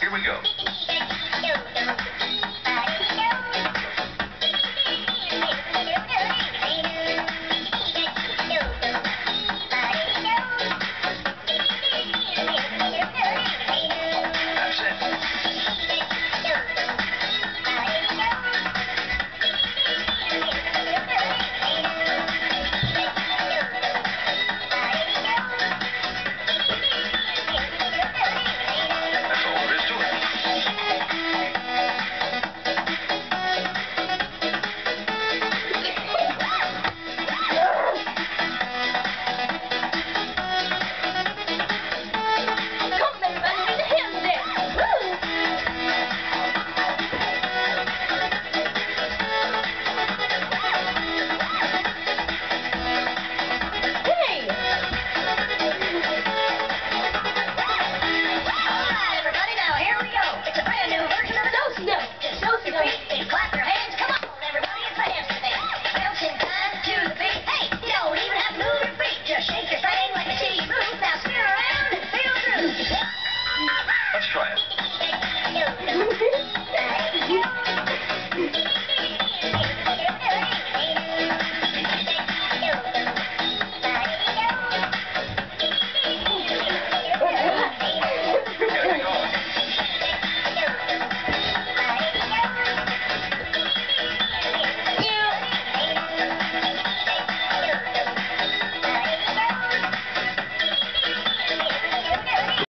Here we go.